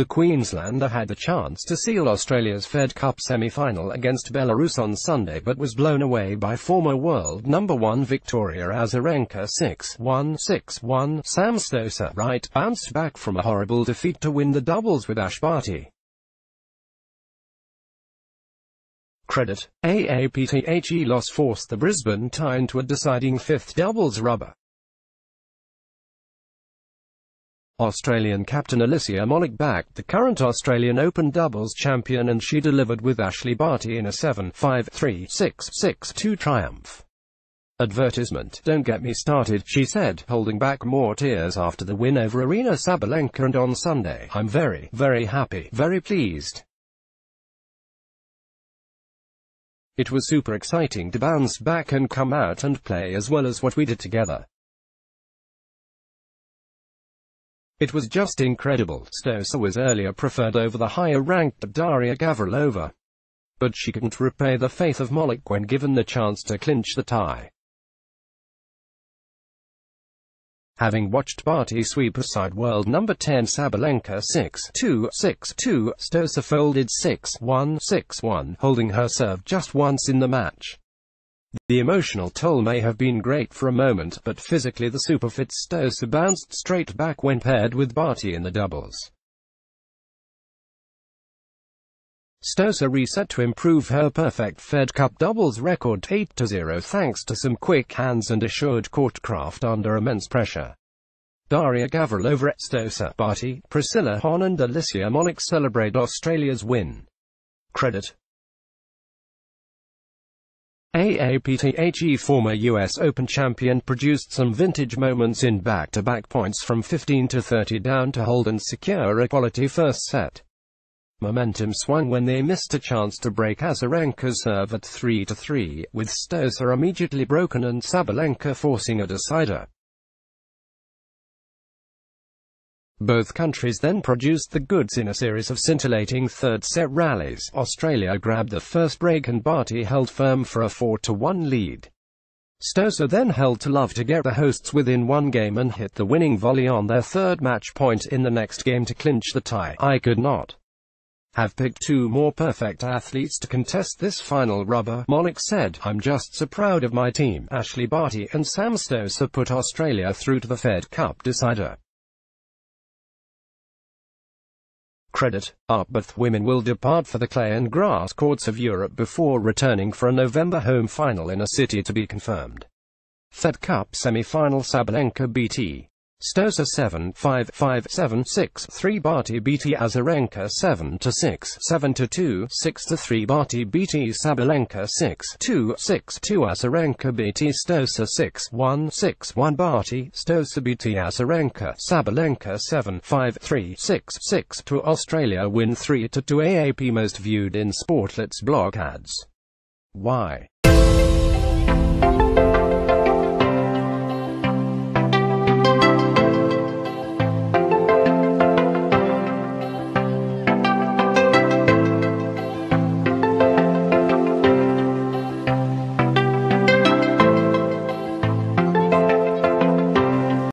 The Queenslander had the chance to seal Australia's Fed Cup semi-final against Belarus on Sunday but was blown away by former world number 1 Victoria Azarenka 6-1, 6-1. Sam Stosur right bounced back from a horrible defeat to win the doubles with Ash Barty. Credit. AAPTHE loss forced the Brisbane tie into a deciding fifth doubles rubber. Australian captain Alicia Molik backed the current Australian Open doubles champion and she delivered with Ashley Barty in a 7-5-3-6-6-2 triumph. Advertisement. Don't get me started, she said, holding back more tears after the win over Aryna Sabalenka and on Sunday. I'm very, very happy, very pleased. It was super exciting to bounce back and come out and play as well as what we did together. It was just incredible. Stosur was earlier preferred over the higher-ranked Daria Gavrilova. But she couldn't repay the faith of Molik when given the chance to clinch the tie. Having watched Barty sweep aside world number 10 Sabalenka 6-2, 6-2, Stosur folded 6-1, 6-1, holding her serve just once in the match. The emotional toll may have been great for a moment, but physically the superfit Stosur bounced straight back when paired with Barty in the doubles. Stosur reset to improve her perfect Fed Cup doubles record 8-0 thanks to some quick hands and assured courtcraft under immense pressure. Daria Gavrilova, Stosur, Barty, Priscilla Hon and Alicia Molik celebrate Australia's win. Credit AAPTHE former US Open champion produced some vintage moments in back-to-back -back points from 15 to 30 down to hold and secure a quality first set. Momentum swung when they missed a chance to break Azarenka's serve at 3 to 3, with Stosur immediately broken and Sabalenka forcing a decider. Both countries then produced the goods in a series of scintillating third-set rallies. Australia grabbed the first break and Barty held firm for a 4-1 lead. Stosur then held to love to get the hosts within one game and hit the winning volley on their third match point in the next game to clinch the tie. I could not have picked two more perfect athletes to contest this final rubber, Molik said. I'm just so proud of my team. Ashley Barty and Sam Stosur put Australia through to the Fed Cup decider. Credit, Arbuthnot women will depart for the clay and grass courts of Europe before returning for a November home final in a city to be confirmed. Fed Cup semi-final Sabalenka BT. Stosur 7, 5, 5, 7, 6, 3 Barty BT Azarenka 7 to 6, 7 to 2, 6 to 3 Barty BT Sabalenka 6, 2, 6 2 Azarenka BT Stosur 6, 1, 6 1 Barty, Stosur BT Azarenka, Sabalenka 7, 5, 3, 6, 6 to Australia win 3 to 2 AAP most viewed in Sportlets blog ads. Why?